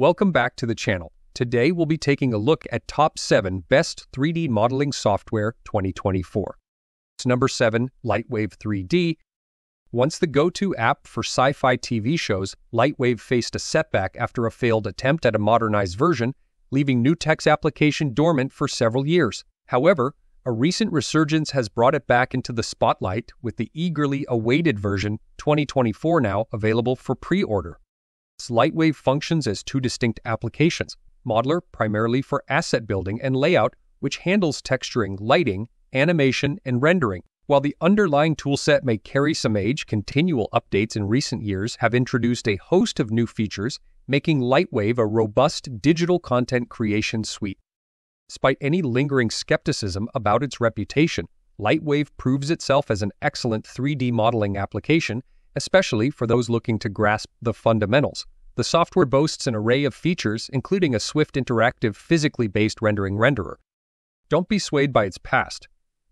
Welcome back to the channel. Today we'll be taking a look at top 7 best 3D modeling software 2024. It's number 7, Lightwave 3D. Once the go-to app for sci-fi TV shows, Lightwave faced a setback after a failed attempt at a modernized version, leaving NewTek's application dormant for several years. However, a recent resurgence has brought it back into the spotlight with the eagerly awaited version 2024 now available for pre-order. Lightwave functions as two distinct applications Modeler, primarily for asset building and layout, which handles texturing, lighting, animation, and rendering. While the underlying toolset may carry some age, continual updates in recent years have introduced a host of new features, making Lightwave a robust digital content creation suite. Despite any lingering skepticism about its reputation, Lightwave proves itself as an excellent 3D modeling application especially for those looking to grasp the fundamentals. The software boasts an array of features, including a swift interactive physically based rendering renderer. Don't be swayed by its past.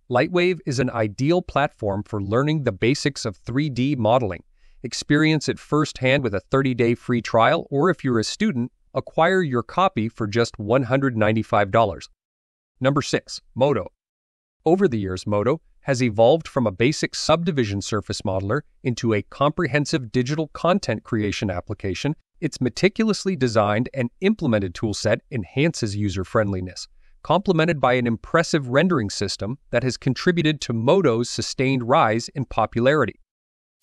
Lightwave is an ideal platform for learning the basics of 3D modeling. Experience it firsthand with a 30 day free trial, or if you're a student, acquire your copy for just $195. Number 6. Modo. Over the years, Modo has evolved from a basic subdivision surface modeler into a comprehensive digital content creation application. Its meticulously designed and implemented toolset enhances user friendliness, complemented by an impressive rendering system that has contributed to Modo's sustained rise in popularity.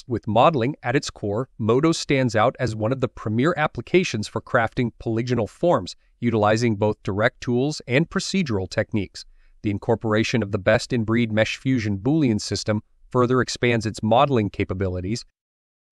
With modeling at its core, Modo stands out as one of the premier applications for crafting polygonal forms, utilizing both direct tools and procedural techniques. The incorporation of the best in breed Mesh Fusion Boolean system further expands its modeling capabilities.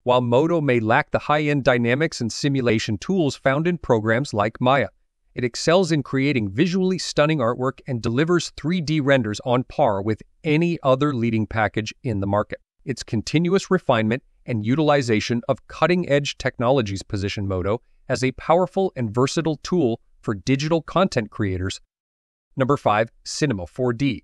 While Modo may lack the high end dynamics and simulation tools found in programs like Maya, it excels in creating visually stunning artwork and delivers 3D renders on par with any other leading package in the market. Its continuous refinement and utilization of cutting edge technologies position Modo as a powerful and versatile tool for digital content creators Number 5. Cinema 4D.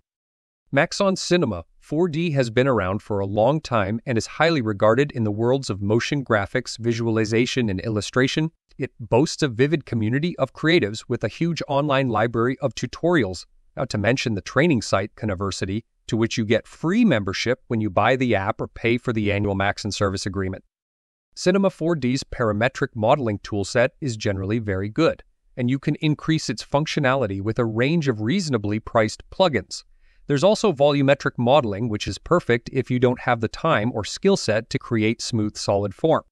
Maxon Cinema 4D has been around for a long time and is highly regarded in the worlds of motion graphics, visualization, and illustration. It boasts a vivid community of creatives with a huge online library of tutorials, not to mention the training site Cineversity, to which you get free membership when you buy the app or pay for the annual Maxon service agreement. Cinema 4D's parametric modeling toolset is generally very good and you can increase its functionality with a range of reasonably priced plugins. There's also volumetric modeling, which is perfect if you don't have the time or skill set to create smooth solid form.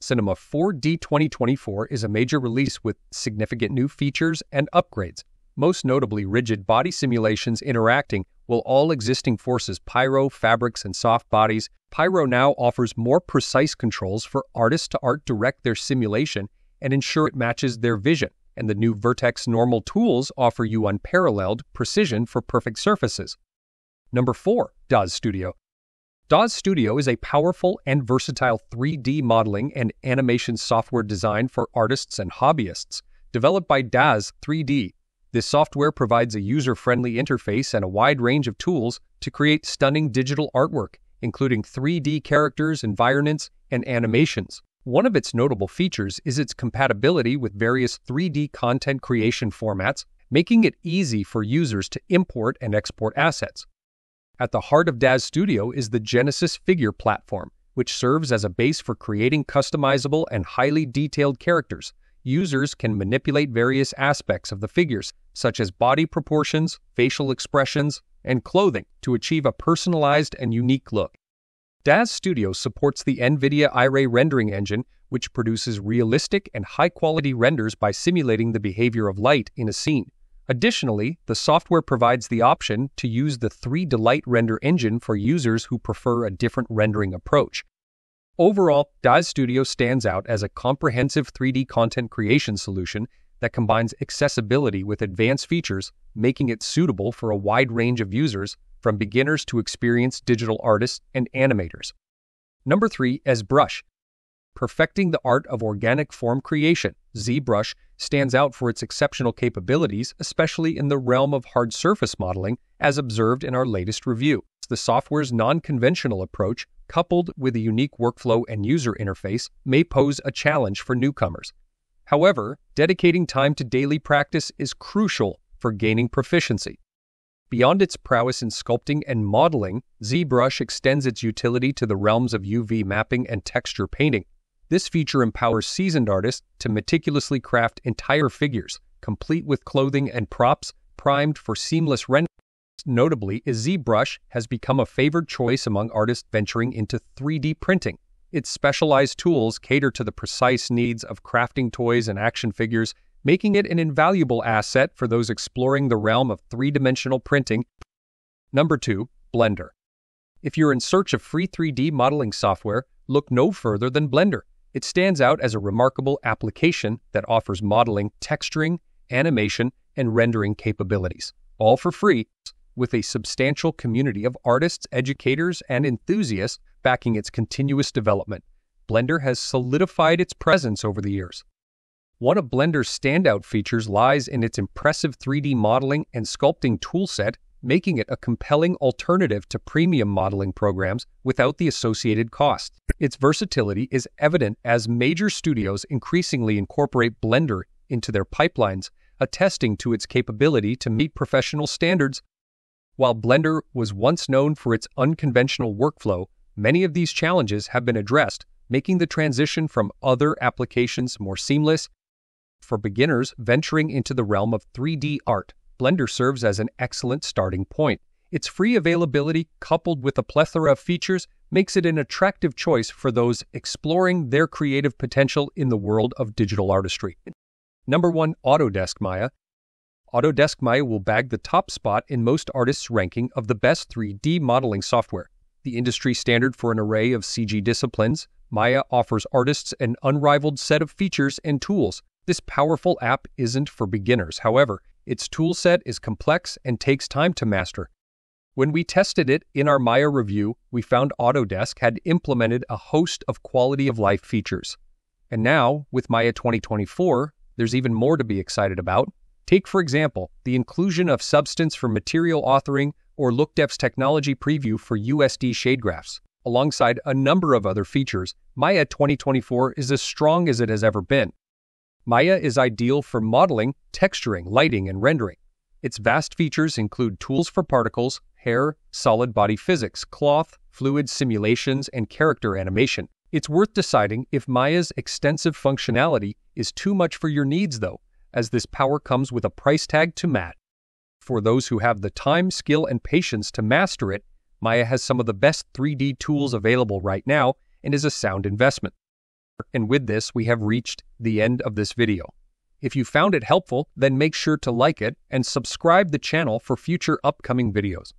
Cinema 4D 2024 is a major release with significant new features and upgrades, most notably rigid body simulations interacting with all existing forces Pyro, fabrics, and soft bodies. Pyro now offers more precise controls for artists to art direct their simulation and ensure it matches their vision and the new Vertex normal tools offer you unparalleled precision for perfect surfaces. Number 4. DAZ Studio. DAZ Studio is a powerful and versatile 3D modeling and animation software designed for artists and hobbyists. Developed by DAZ 3D, this software provides a user friendly interface and a wide range of tools to create stunning digital artwork, including 3D characters, environments, and animations. One of its notable features is its compatibility with various 3D content creation formats, making it easy for users to import and export assets. At the heart of DAZ Studio is the Genesis Figure platform, which serves as a base for creating customizable and highly detailed characters. Users can manipulate various aspects of the figures, such as body proportions, facial expressions, and clothing, to achieve a personalized and unique look. DAZ Studio supports the NVIDIA Iray rendering engine, which produces realistic and high quality renders by simulating the behavior of light in a scene. Additionally, the software provides the option to use the 3Delight render engine for users who prefer a different rendering approach. Overall, DAZ Studio stands out as a comprehensive 3D content creation solution that combines accessibility with advanced features, making it suitable for a wide range of users from beginners to experienced digital artists and animators. Number three, ZBrush. Perfecting the art of organic form creation, ZBrush stands out for its exceptional capabilities, especially in the realm of hard surface modeling, as observed in our latest review. The software's non conventional approach, coupled with a unique workflow and user interface, may pose a challenge for newcomers. However, dedicating time to daily practice is crucial for gaining proficiency. Beyond its prowess in sculpting and modeling, ZBrush extends its utility to the realms of UV mapping and texture painting. This feature empowers seasoned artists to meticulously craft entire figures, complete with clothing and props primed for seamless rendering. Notably, ZBrush has become a favored choice among artists venturing into 3D printing. Its specialized tools cater to the precise needs of crafting toys and action figures, making it an invaluable asset for those exploring the realm of three-dimensional printing. Number 2. Blender. If you're in search of free 3D modeling software, look no further than Blender. It stands out as a remarkable application that offers modeling, texturing, animation, and rendering capabilities, all for free with a substantial community of artists, educators, and enthusiasts backing its continuous development. Blender has solidified its presence over the years. One of Blender's standout features lies in its impressive 3D modeling and sculpting toolset, making it a compelling alternative to premium modeling programs without the associated costs. Its versatility is evident as major studios increasingly incorporate Blender into their pipelines, attesting to its capability to meet professional standards while Blender was once known for its unconventional workflow, many of these challenges have been addressed, making the transition from other applications more seamless. For beginners venturing into the realm of 3D art, Blender serves as an excellent starting point. Its free availability, coupled with a plethora of features, makes it an attractive choice for those exploring their creative potential in the world of digital artistry. Number 1 Autodesk Maya Autodesk Maya will bag the top spot in most artists' ranking of the best 3D modeling software. The industry standard for an array of CG disciplines, Maya offers artists an unrivaled set of features and tools. This powerful app isn't for beginners, however, its toolset is complex and takes time to master. When we tested it in our Maya review, we found Autodesk had implemented a host of quality of life features. And now, with Maya 2024, there's even more to be excited about. Take, for example, the inclusion of Substance for material authoring or LookdevX technology preview for USD shade graphs. Alongside a number of other features, Maya 2024 is as strong as it has ever been. Maya is ideal for modeling, texturing, lighting, and rendering. Its vast features include tools for particles, hair, solid body physics, cloth, fluid simulations, and character animation. It's worth deciding if Maya's extensive functionality is too much for your needs, though, as this power comes with a price tag to match. For those who have the time, skill, and patience to master it, Maya has some of the best 3D tools available right now and is a sound investment. And with this, we have reached the end of this video. If you found it helpful, then make sure to like it and subscribe the channel for future upcoming videos.